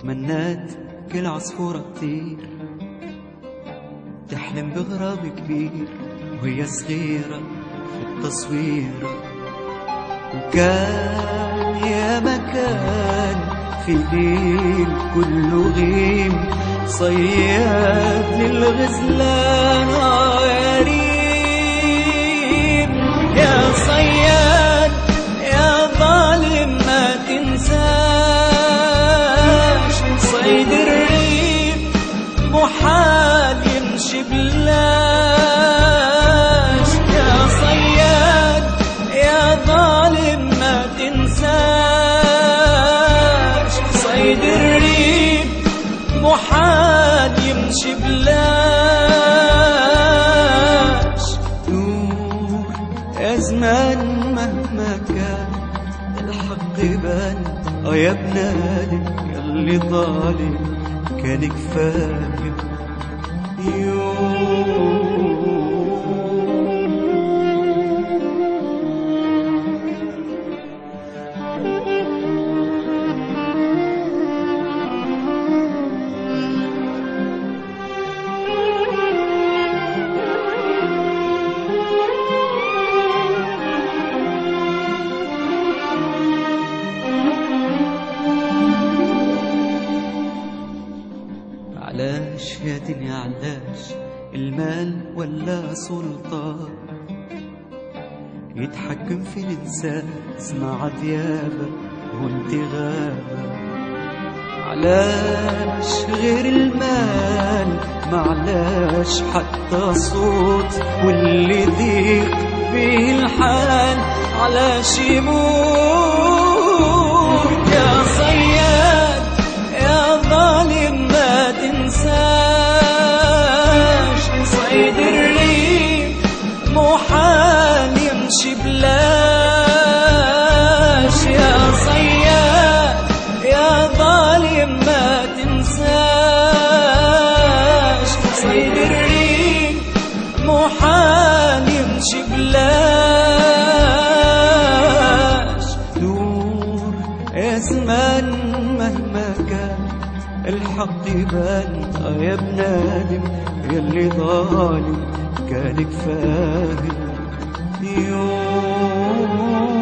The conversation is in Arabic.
تمنات كل عصفورة تطير. تحلم بغراب كبير وهي صغيرة في التصوير. وكان يا مكان في ليل كله غيم. صياد للغزلان محال يمشي بلاش يا صياد يا ظالم ما تنساش. صيد الريم محال يمشي بلاش نور يا زمان مهما كان الحق بان. آه يا ابن آدم ياللي ظالم كان كفايه علاش يا دنيا علاش؟ المال ولا سلطان يتحكم في الإنسان اسمع ديابة وانت غابة علاش غير المال؟ معلاش حتى صوت واللي ضيق به الحال؟ علاش يموت مهما كان الحق يبان آه يا ابن آدم يلي ظالم كان كفايه يوم